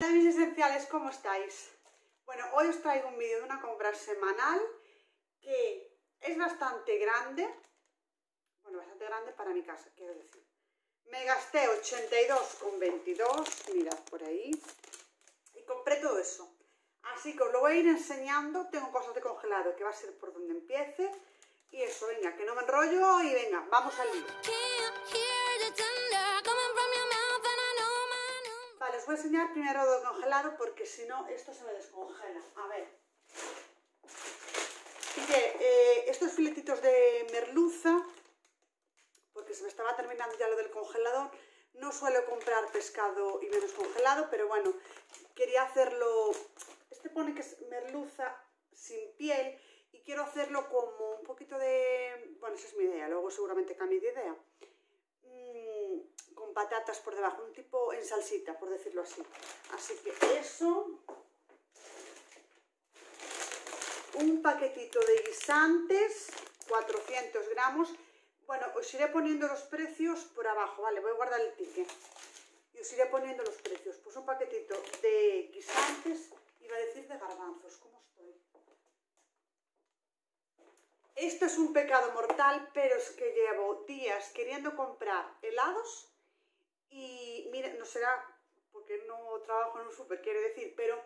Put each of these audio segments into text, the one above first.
Hola mis esenciales, ¿cómo estáis? Bueno, hoy os traigo un vídeo de una compra semanal que es bastante grande, bueno, bastante grande para mi casa, quiero decir. Me gasté 82,22, mirad por ahí, y compré todo eso. Así que os lo voy a ir enseñando, tengo cosas de congelado que va a ser por donde empiece. Y eso, venga, que no me enrollo y venga, vamos al lío. Voy a enseñar primero lo congelado porque si no esto se me descongela. A ver. Eh, estos filetitos de merluza, porque se me estaba terminando ya lo del congelador, no suelo comprar pescado y menos congelado, pero bueno, quería hacerlo... Este pone que es merluza sin piel y quiero hacerlo como un poquito de... Bueno, esa es mi idea, luego seguramente cambie de idea con patatas por debajo, un tipo en salsita, por decirlo así. Así que eso, un paquetito de guisantes, 400 gramos. Bueno, os iré poniendo los precios por abajo, vale, voy a guardar el ticket. Y os iré poniendo los precios. Pues un paquetito de guisantes, iba a decir de garbanzos, ¿cómo estoy? Esto es un pecado mortal, pero es que llevo días queriendo comprar helados y mira, no será porque no trabajo en un súper, quiero decir, pero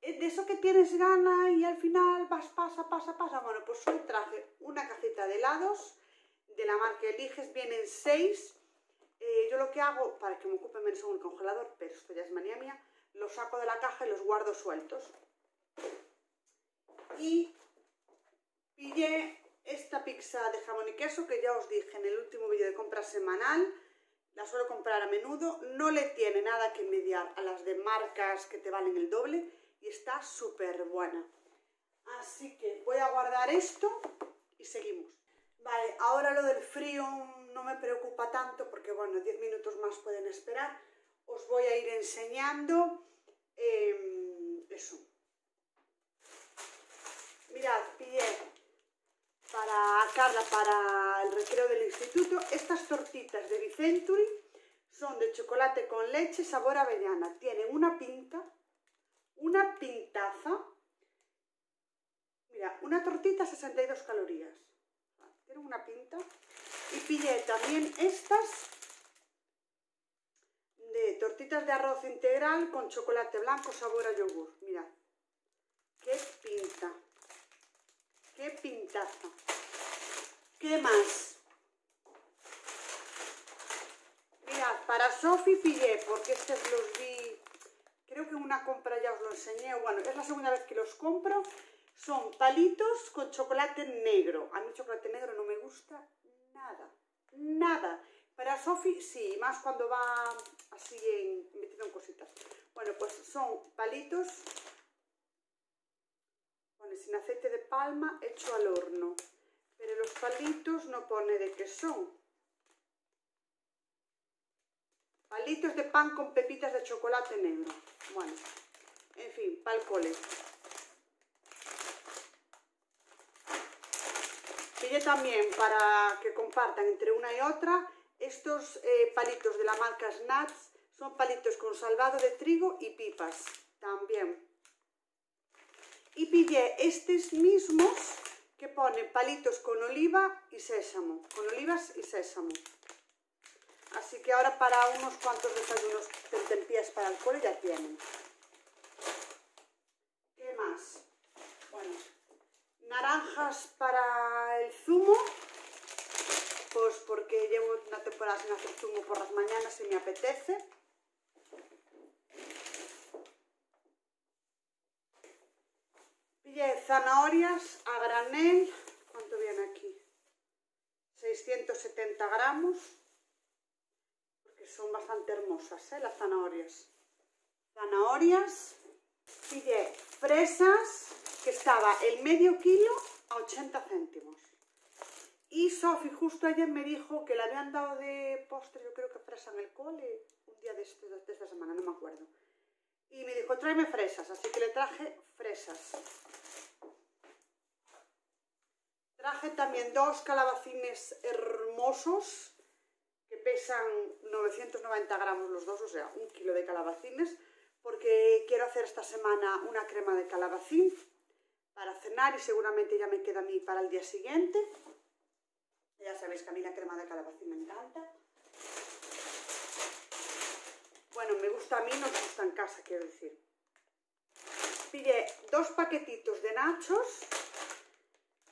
de eso que tienes gana y al final vas, pasa, pasa, pasa. Bueno, pues hoy traje una cajita de helados de la marca Eliges, vienen seis. Eh, yo lo que hago, para que me ocupe menos en el congelador, pero esto ya es manía mía, los saco de la caja y los guardo sueltos. Y pillé esta pizza de jamón y queso que ya os dije en el último vídeo de compra semanal, la suelo comprar a menudo, no le tiene nada que envidiar a las de marcas que te valen el doble y está súper buena. Así que voy a guardar esto y seguimos. Vale, ahora lo del frío no me preocupa tanto porque bueno, 10 minutos más pueden esperar. Os voy a ir enseñando em, eso. Mirad, pillé para Carla, para el recreo del instituto, estas tortitas de Vicenturi son chocolate con leche sabor avellana. Tienen una pinta, una pintaza. Mira, una tortita 62 calorías. Tienen una pinta. Y pillé también estas de tortitas de arroz integral con chocolate blanco sabor a yogur. Mira, qué pinta. ¡Qué pintaza! ¿Qué más? Mirad, para Sofi pillé, porque estos los vi, creo que una compra ya os lo enseñé, bueno, es la segunda vez que los compro, son palitos con chocolate negro. A mí chocolate negro no me gusta nada, nada. Para Sofi sí, más cuando va así en, metido en cositas. Bueno, pues son palitos sin aceite de palma hecho al horno. Pero los palitos no pone de qué son. Palitos de pan con pepitas de chocolate negro. Bueno, en fin, pal cole. Pillé también para que compartan entre una y otra estos eh, palitos de la marca Snats. Son palitos con salvado de trigo y pipas. También y pillé estos mismos que pone palitos con oliva y sésamo, con olivas y sésamo. Así que ahora para unos cuantos desayunos tentempiés para el cole ya tienen. ¿Qué más? Bueno, naranjas para el zumo, pues porque llevo una temporada sin hacer zumo por las mañanas y me apetece. zanahorias a granel, ¿cuánto viene aquí? 670 gramos, son bastante hermosas ¿eh? las zanahorias. Zanahorias, pillé fresas, que estaba el medio kilo a 80 céntimos. Y Sofi justo ayer me dijo que le habían dado de postre, yo creo que fresa en el cole, un día de, este, de esta semana, no me acuerdo. Y me dijo, tráeme fresas, así que le traje fresas. Traje también dos calabacines hermosos que pesan 990 gramos los dos, o sea, un kilo de calabacines, porque quiero hacer esta semana una crema de calabacín para cenar y seguramente ya me queda a mí para el día siguiente. Ya sabéis que a mí la crema de calabacín me encanta. Bueno, me gusta a mí, no me gusta en casa, quiero decir. Pillé dos paquetitos de nachos.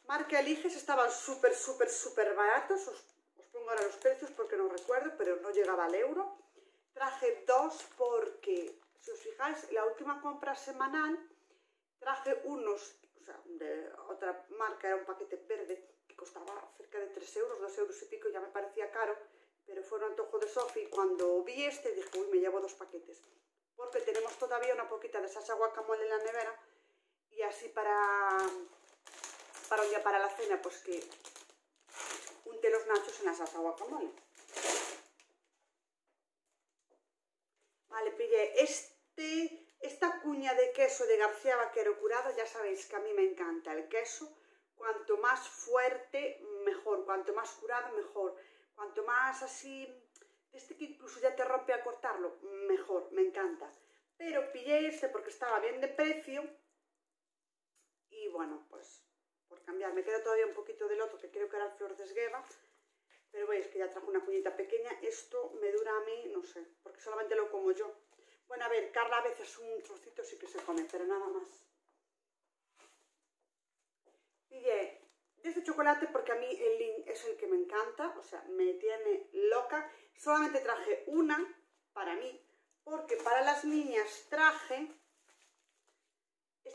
Marca Eliges, estaban súper, súper, súper baratos. Os, os, pongo ahora los precios porque no recuerdo, pero no llegaba al euro. Traje dos porque, si os fijáis, la última compra semanal traje unos sea, de otra marca, era un paquete verde que costaba cerca de 3 euros, 2 euros y pico, ya me parecía caro, pero fue un antojo de Sofi. Cuando vi este dije, uy, me llevo dos paquetes, porque tenemos todavía una poquita de salsa guacamole en la nevera y así para, para un día para la cena, pues que unte los nachos en la salsa guacamole. Vale, pillé este esta cuña de queso de García Vaquero curado, ya sabéis que a mí me encanta el queso. Cuanto más fuerte, mejor. Cuanto más curado, mejor. Cuanto más así, este que incluso ya te rompe a cortarlo, mejor. Me encanta. Pero pillé este porque estaba bien de precio. Y bueno, pues por cambiar. Me queda todavía un poquito del otro, que creo que era el flor de esgueva. Pero veis que ya trajo una cuñita pequeña. Esto me dura a mí, no sé, porque solamente lo como yo. Bueno, a ver, Carla a veces un trocito sí que se come, pero nada más. Pillé de este chocolate porque a mí el Link es el que me encanta, o sea, me tiene loca. Solamente traje una para mí, porque para las niñas traje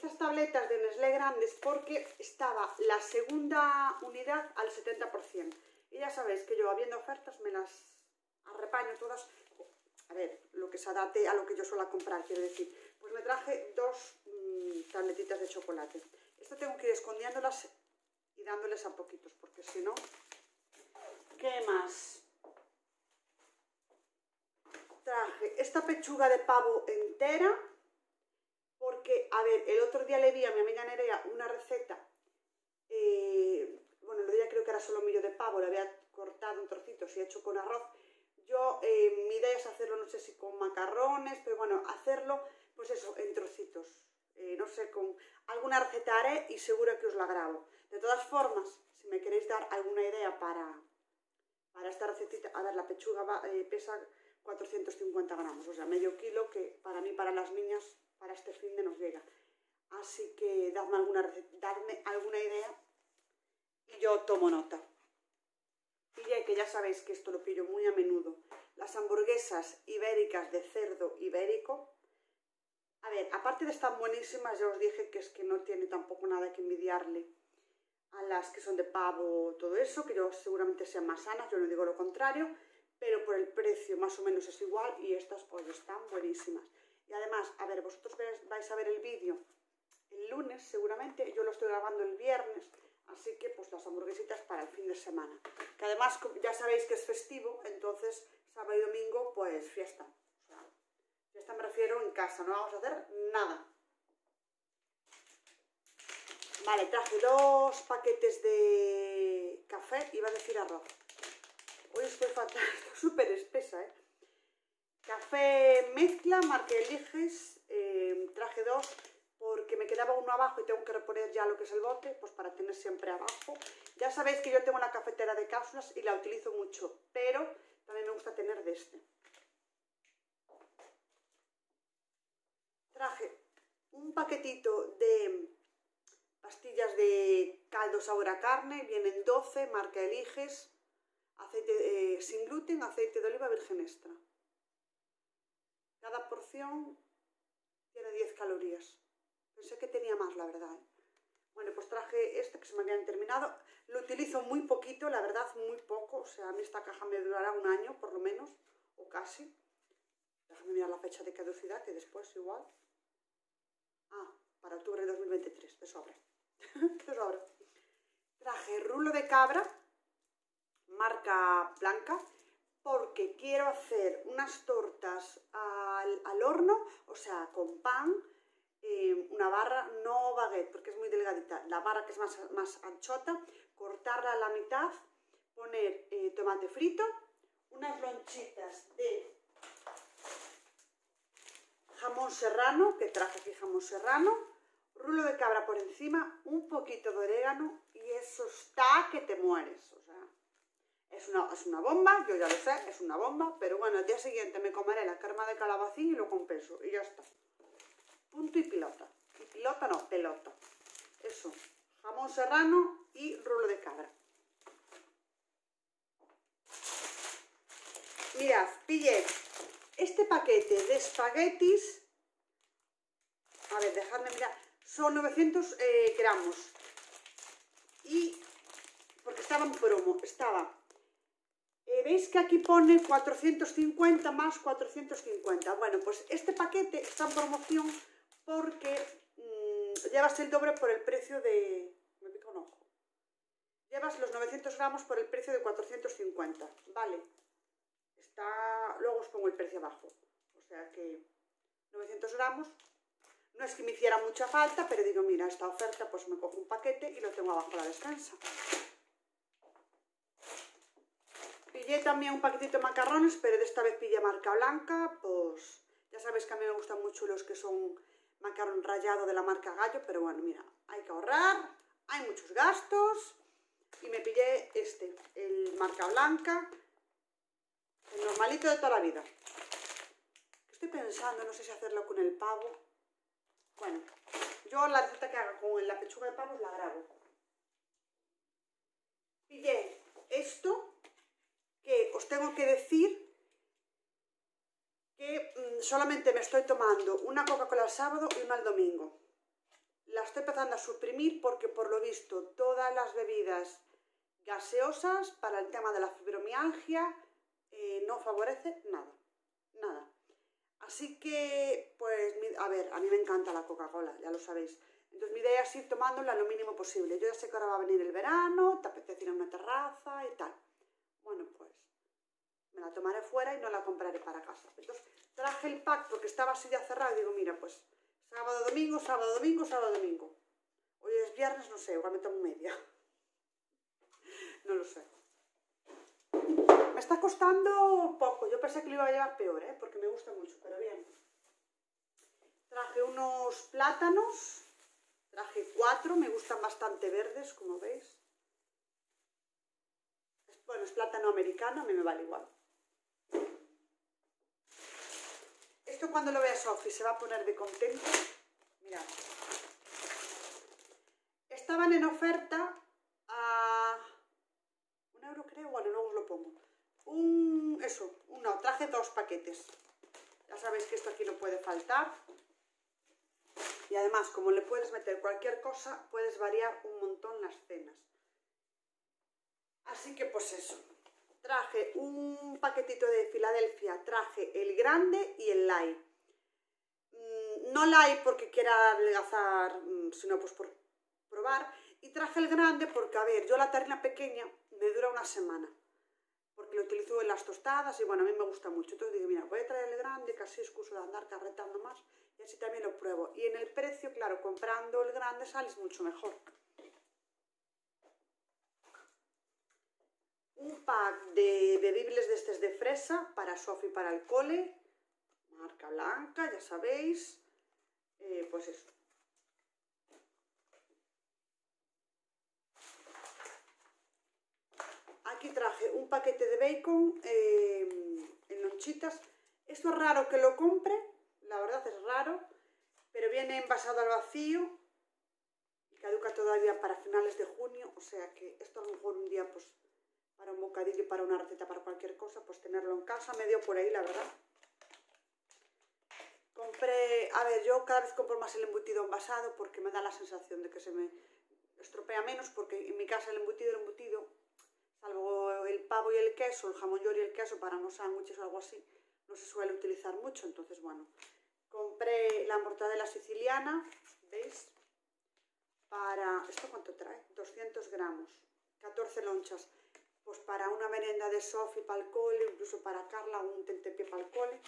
estas tabletas de Nestlé grandes porque estaba la segunda unidad al 70%. Y ya sabéis que yo, habiendo ofertas, me las arrepaño todas a ver, lo que se adapte a lo que yo suelo comprar, quiero decir. Pues me traje dos mmm, tabletitas de chocolate. Esto tengo que ir escondiéndolas y dándoles a poquitos, porque si no... ¿Qué más? Traje esta pechuga de pavo entera, porque, a ver, el otro día le vi a mi amiga Nerea una receta, eh, bueno, el día creo que era solo millo de pavo, le había cortado en trocitos y hecho con arroz, yo, eh, mi idea es hacerlo, no sé si con macarrones, pero bueno, hacerlo, pues eso, en trocitos. Eh, no sé, con alguna receta haré y seguro que os la grabo. De todas formas, si me queréis dar alguna idea para, para esta recetita, a ver, la pechuga eh, pesa 450 gramos, o sea, medio kilo, que para mí, para las niñas, para este fin de nos llega. Así que dadme alguna, alguna idea y yo tomo nota. Pillé, que ya sabéis que esto lo pillo muy a menudo, las hamburguesas ibéricas de cerdo ibérico. A ver, aparte de estar buenísimas, ya os dije que es que no tiene tampoco nada que envidiarle a las que son de pavo todo eso, que yo seguramente sean más sanas, yo no digo lo contrario, pero por el precio más o menos es igual y estas pues están buenísimas. Y además, a ver, vosotros vais a ver el vídeo el lunes seguramente, yo lo estoy grabando el viernes, Así que pues las hamburguesitas para el fin de semana. Que además ya sabéis que es festivo, entonces sábado y domingo pues fiesta. Fiesta me refiero en casa, no vamos a hacer nada. Vale, traje dos paquetes de café, iba a decir arroz. Hoy estoy fatal, súper espesa, ¿eh? Café mezcla, marca Eliges, eh, traje dos porque me quedaba uno abajo y tengo que reponer ya lo que es el bote, pues para tener siempre abajo. Ya sabéis que yo tengo una cafetera de cápsulas y la utilizo mucho, pero también me gusta tener de este. Traje un paquetito de pastillas de caldo sabor a carne, vienen 12, marca Eliges, aceite eh, sin gluten, aceite de oliva virgen extra. Cada porción tiene 10 calorías. Pensé que tenía más, la verdad. ¿eh? Bueno, pues traje este que se me habían terminado. Lo utilizo muy poquito, la verdad, muy poco. O sea, a mí esta caja me durará un año, por lo menos, o casi. Déjame mirar la fecha de caducidad, que después igual. Ah, para octubre de 2023, de sobra. de sobra. Traje rulo de cabra, marca blanca, porque quiero hacer unas tortas al, al horno, o sea, con pan, eh, una barra, no baguette, porque es muy delgadita, la barra que es más, más anchota, cortarla a la mitad, poner eh, tomate frito, unas lonchitas de jamón serrano, que traje aquí jamón serrano, rulo de cabra por encima, un poquito de orégano y eso está que te mueres. Es una, es una bomba, yo ya lo sé, es una bomba, pero bueno, al día siguiente me comeré la crema de calabacín y lo compenso y ya está. Punto y pilota. Y pilota no, pelota. Eso, jamón serrano y rulo de cabra. Mirad, pillé este paquete de espaguetis. A ver, dejadme mirar. Son 900 eh, gramos. Y, porque estaba en promo, estaba... ¿Veis que aquí pone 450 más 450? Bueno, pues este paquete está en promoción porque mmm, llevas el doble por el precio de... Me pica un ojo. Llevas los 900 gramos por el precio de 450, ¿vale? Está... Luego os pongo el precio abajo. O sea que 900 gramos. No es que me hiciera mucha falta, pero digo, mira, esta oferta, pues me cojo un paquete y lo tengo abajo la descansa. Pillé también un paquetito de macarrones, pero de esta vez pillé marca blanca, pues ya sabéis que a mí me gustan mucho los que son macarrón rallado de la marca Gallo, pero bueno, mira, hay que ahorrar, hay muchos gastos y me pillé este, el marca blanca, el normalito de toda la vida. Estoy pensando, no sé si hacerlo con el pavo. Bueno, yo la receta que haga con la pechuga de pavo la grabo. Pillé esto, que os tengo que decir que mmm, solamente me estoy tomando una Coca-Cola el sábado y una el domingo. La estoy empezando a suprimir porque por lo visto todas las bebidas gaseosas para el tema de la fibromialgia eh, no favorece nada, nada. Así que, pues, a ver, a mí me encanta la Coca-Cola, ya lo sabéis. Entonces mi idea es ir tomándola lo mínimo posible. Yo ya sé que ahora va a venir el verano, te apetece ir a una terraza y tal. Bueno, pues me la tomaré fuera y no la compraré para casa. Entonces traje el pack porque estaba así ya cerrado y digo, mira, pues sábado, domingo, sábado, domingo, sábado, domingo. Hoy es viernes, no sé, igual me tomo media. No lo sé. Me está costando poco. Yo pensé que lo iba a llevar peor, ¿eh? porque me gusta mucho, pero bien. Traje unos plátanos. Traje cuatro, me gustan bastante verdes, como veis. Bueno, es plátano americano, a mí me vale igual. Esto cuando lo vea Sofi se va a poner de contento. Mirad. Estaban en oferta a un euro creo, bueno, luego os lo pongo. Un, eso, no, traje dos paquetes. Ya sabéis que esto aquí no puede faltar. Y además, como le puedes meter cualquier cosa, puedes variar un montón las cenas. Así que pues eso. Traje un paquetito de Filadelfia, traje el grande y el light. Mm, no light porque quiera adelgazar, mm, sino pues por probar. Y traje el grande porque, a ver, yo la tarina pequeña me dura una semana. Porque lo utilizo en las tostadas y bueno, a mí me gusta mucho. Entonces digo, mira, voy a traer el grande, casi excuso de andar carretando más. Y así también lo pruebo. Y en el precio, claro, comprando el grande sales mucho mejor. Un pack de bebibles de estos de fresa para Sofi para el cole. Marca blanca, ya sabéis. Eh, pues eso. Aquí traje un paquete de bacon eh, en lonchitas. Esto es raro que lo compre, la verdad es raro, pero viene envasado al vacío y caduca todavía para finales de junio, o sea que esto a lo mejor un día pues para un bocadillo, para una receta, para cualquier cosa, pues tenerlo en casa, medio por ahí, la verdad. Compré, a ver, yo cada vez compro más el embutido envasado porque me da la sensación de que se me estropea menos, porque en mi casa el embutido, el embutido, salvo el pavo y el queso, el jamón york y el queso para unos sándwiches o algo así, no se suele utilizar mucho, entonces bueno. Compré la mortadela siciliana, ¿veis? Para, ¿esto cuánto trae? 200 gramos, 14 lonchas. Pues para una merienda de Sofi para el cole, incluso para Carla un tentepié para el cole.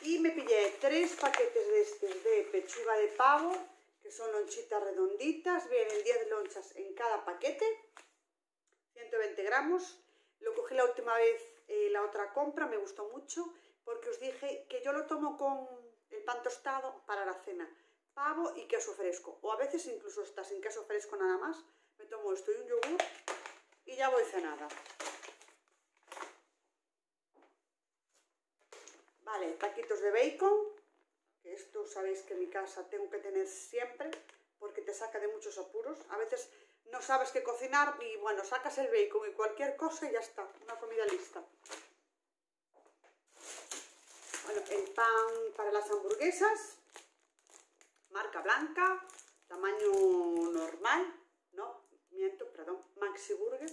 Y me pillé tres paquetes de estos de pechuga de pavo, que son lonchitas redonditas, vienen 10 lonchas en cada paquete, 120 gramos. Lo cogí la última vez, eh, la otra compra, me gustó mucho, porque os dije que yo lo tomo con el pan tostado para la cena, pavo y queso fresco, o a veces incluso está sin queso fresco nada más, me tomo esto y un yogur y ya voy cenada. Vale, taquitos de bacon, que esto sabéis que en mi casa tengo que tener siempre porque te saca de muchos apuros. A veces no sabes qué cocinar y bueno, sacas el bacon y cualquier cosa y ya está, una comida lista. Bueno, el pan para las hamburguesas, marca blanca, tamaño normal, no, perdón, Maxi Burger.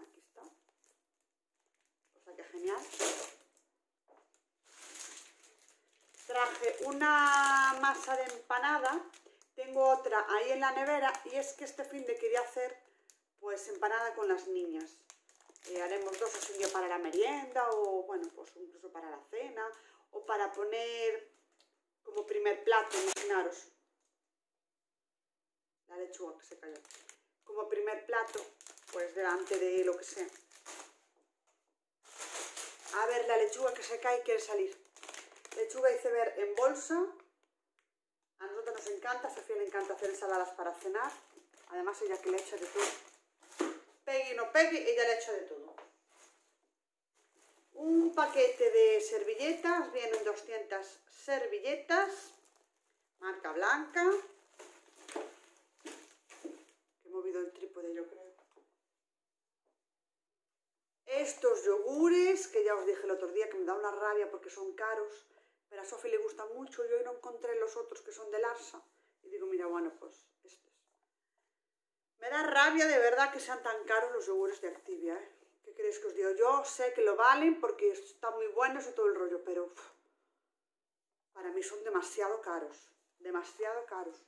Aquí está. O sea que genial. Traje una masa de empanada tengo otra ahí en la nevera y es que este fin de quería hacer pues empanada con las niñas. Eh, haremos dos así para la merienda o bueno, pues incluso para la cena o para poner como primer plato, imaginaros. La lechuga que se cayó. Como primer plato, pues delante de lo que sea. A ver, la lechuga que se cae quiere salir. Lechuga iceberg en bolsa, a nosotros nos encanta, a Sofía le encanta hacer ensaladas para cenar. Además, ella que le echa de todo. Pegue y no pegue, ella le echa de todo. Un paquete de servilletas, vienen 200 servilletas, marca blanca. El trípode, yo creo. Estos yogures, que ya os dije el otro día que me da una rabia porque son caros pero a Sofi le gusta mucho y hoy no encontré los otros que son de Larsa. Y digo, mira, bueno, pues estos. Me da rabia de verdad que sean tan caros los yogures de Activia, ¿eh? ¿Qué queréis que os diga? Yo sé que lo valen porque están muy buenos y todo el rollo, pero para mí son demasiado caros. Demasiado caros.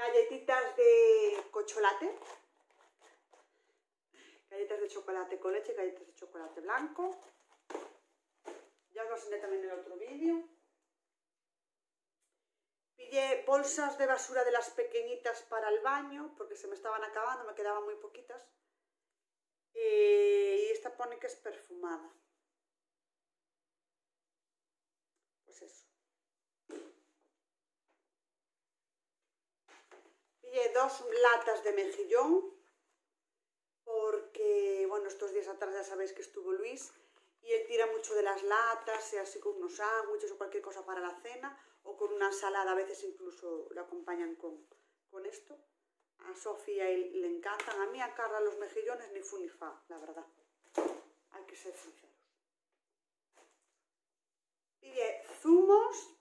Galletitas de cocholate galletas de chocolate con leche, galletas de chocolate blanco. Ya os lo enseñé también en el otro vídeo. Pillé bolsas de basura de las pequeñitas para el baño, porque se me estaban acabando, me quedaban muy poquitas. Eh, y esta pone que es perfumada. Pues eso. Pillé dos latas de mejillón porque, bueno, estos días atrás ya sabéis que estuvo Luis y él tira mucho de las latas, sea así con unos sándwiches o cualquier cosa para la cena, o con una ensalada, a veces incluso lo acompañan con, con esto. A Sofía le encantan, a mí a Carla los mejillones ni fu ni fa, la verdad. Hay que ser sinceros. Pide zumos.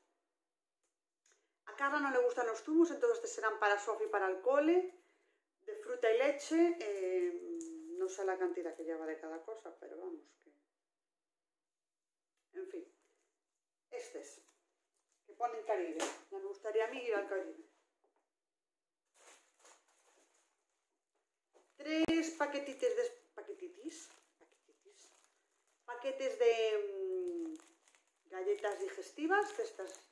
Carla no le gustan los zumos, entonces serán para Sofía y para el cole de fruta y leche, eh, no sé la cantidad que lleva de cada cosa, pero vamos, que... En fin, este es, que ponen Caribe. Ya me gustaría a mí ir al Caribe. Tres paquetitos de... paquetitis, paquetitis, paquetes de mm, galletas digestivas, estas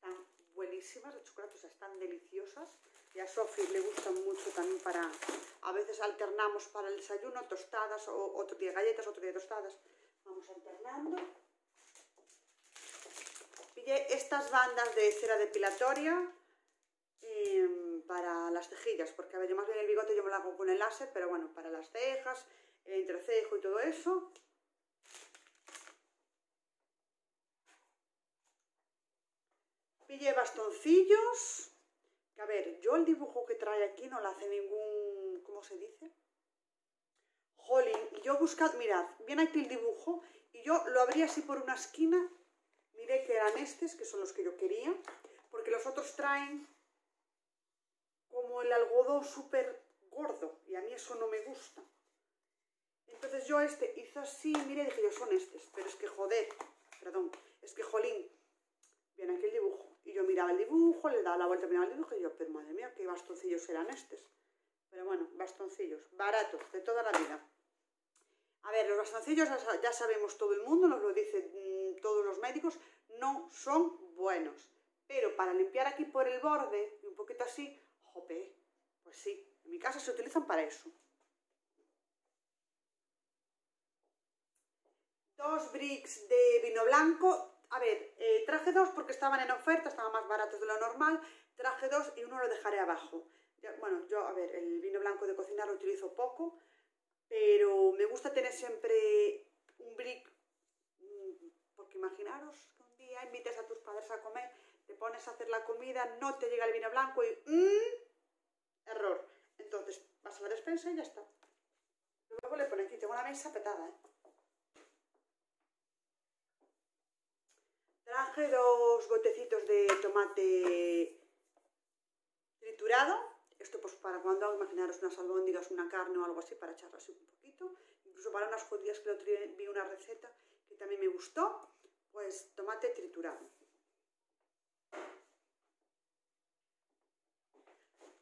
están buenísimas, de chocolate, están deliciosas y a Sofi le gustan mucho también para, a veces alternamos para el desayuno tostadas o otro día galletas, otro día tostadas. Vamos alternando. Pillé estas bandas de cera depilatoria em, para las cejillas, porque a ver, más bien el bigote yo me lo hago con el láser, pero bueno, para las cejas, el entrecejo y todo eso. Pillé bastoncillos a ver, yo el dibujo que trae aquí no lo hace ningún... ¿Cómo se dice? Jolín, y yo buscado, mirad, viene aquí el dibujo y yo lo abrí así por una esquina, miré que eran estos, que son los que yo quería, porque los otros traen como el algodón súper gordo y a mí eso no me gusta. Entonces yo este hice así, mire, dije yo, son estos, pero es que joder, perdón, es que jolín, viene aquí el dibujo. Y yo miraba el dibujo, le daba la vuelta, miraba el dibujo y yo, pero madre mía, qué bastoncillos eran estos. Pero bueno, bastoncillos, baratos, de toda la vida. A ver, los bastoncillos ya sabemos todo el mundo, nos lo dicen mm, todos los médicos, no son buenos. Pero para limpiar aquí por el borde, un poquito así, jope, pues sí, en mi casa se utilizan para eso. dos bricks de vino blanco. A ver, eh, traje dos porque estaban en oferta, estaban más baratos de lo normal. Traje dos y uno lo dejaré abajo. bueno, yo, a ver, el vino blanco de cocinar lo utilizo poco, pero me gusta tener siempre un brick, mm, porque imaginaros que un día invites a tus padres a comer, te pones a hacer la comida, no te llega el vino blanco y... Mmm, error. Entonces vas a la despensa y ya está. Luego le ponen aquí, tengo una mesa petada, ¿eh? Traje dos botecitos de tomate triturado. Esto pues para cuando imaginaros unas albóndigas, una carne o algo así, para echarlo así un poquito. Incluso para unas judías que el otro día vi una receta que también me gustó. Pues tomate triturado.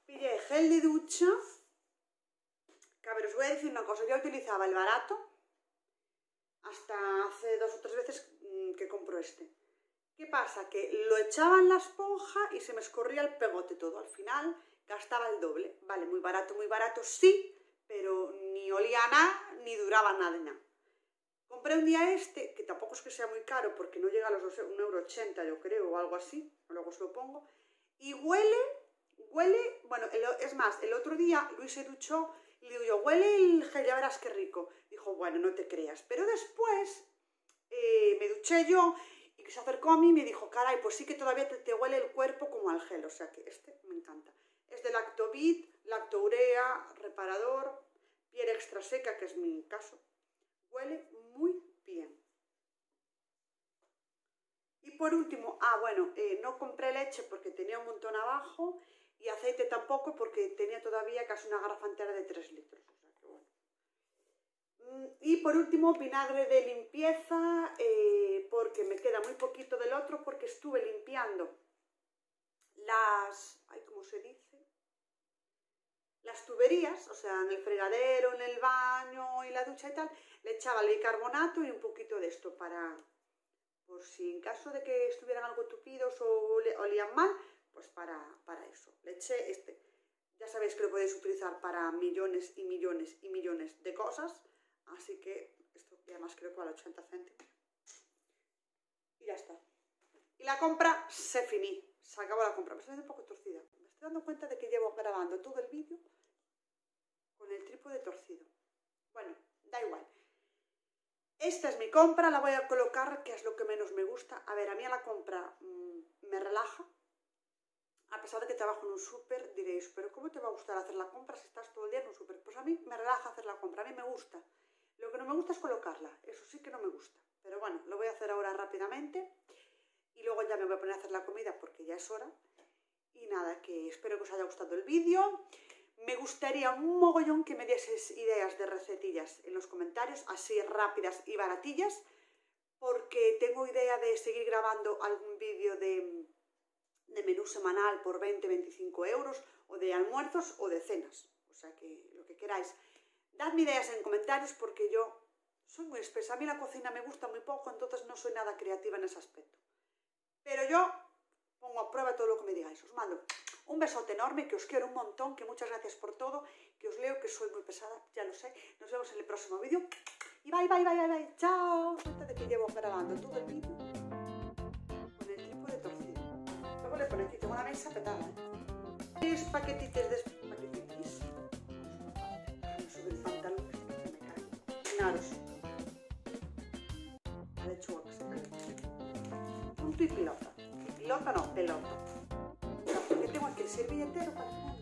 Pillé gel de ducha. Que a os voy a decir una cosa. Yo utilizaba el barato hasta hace dos o tres veces mm, que compro este. ¿Qué pasa? Que lo echaba en la esponja y se me escorría el pegote todo. Al final gastaba el doble. Vale, muy barato, muy barato, sí, pero ni olía nada, ni duraba nada de nada. Compré un día este, que tampoco es que sea muy caro, porque no llega a los 1,80€ yo creo, o algo así, luego se lo pongo, y huele, huele, bueno, es más, el otro día Luis se duchó y le digo yo, huele el gel, ya verás qué rico. Dijo, bueno, no te creas. Pero después eh, me duché yo se acercó a mí y me dijo, caray, pues sí que todavía te, huele el cuerpo como al gel, o sea que este me encanta. Es de Lactobit, Lactourea, reparador, piel extra seca, que es mi caso. Huele muy bien. Y por último, ah, bueno, eh, no compré leche porque tenía un montón abajo y aceite tampoco porque tenía todavía casi una garrafa entera de 3 litros. Y por último, vinagre de limpieza, eh, porque me queda muy poquito del otro, porque estuve limpiando las, ay, ¿cómo se dice? Las tuberías, o sea, en el fregadero, en el baño y la ducha y tal, le echaba el bicarbonato y un poquito de esto para, por si en caso de que estuvieran algo tupidos o olían mal, pues para, para eso. Le eché este. Ya sabéis que lo podéis utilizar para millones y millones y millones de cosas. Así que esto además creo que vale 80 céntimos. Y ya está. Y la compra se finí. Se acabó la compra. Me estoy un poco torcida. Me estoy dando cuenta de que llevo grabando todo el vídeo con el trípode torcido. Bueno, da igual. Esta es mi compra, la voy a colocar, que es lo que menos me gusta. A ver, a mí la compra mm, me relaja. A pesar de que trabajo en un súper, diréis, pero ¿cómo te va a gustar hacer la compra si estás todo el día en un súper? Pues a mí me relaja hacer la compra, a mí me gusta. Lo que no me gusta es colocarla, eso sí que no me gusta. Pero bueno, lo voy a hacer ahora rápidamente y luego ya me voy a poner a hacer la comida porque ya es hora. Y nada, que espero que os haya gustado el vídeo. Me gustaría un mogollón que me dieses ideas de recetillas en los comentarios, así rápidas y baratillas, porque tengo idea de seguir grabando algún vídeo de, de menú semanal por 20-25 euros, o de almuerzos o de cenas, o sea que lo que queráis. Dadme ideas en comentarios porque yo soy muy espesa. A mí la cocina me gusta muy poco, entonces no soy nada creativa en ese aspecto. Pero yo pongo a prueba todo lo que me digáis. Os mando un besote enorme, que os quiero un montón, que muchas gracias por todo, que os leo, que soy muy pesada, ya lo sé. Nos vemos en el próximo vídeo. Y bye, bye, bye, bye, bye. Chao. Cuenta de que llevo grabando todo el vídeo con el tipo de torcido. Luego le pongo aquí, tengo una mesa petada. ¿eh? Tres paquetitos de Punto y pilota. Pilota no, pelota. Porque tengo aquí el servilletero para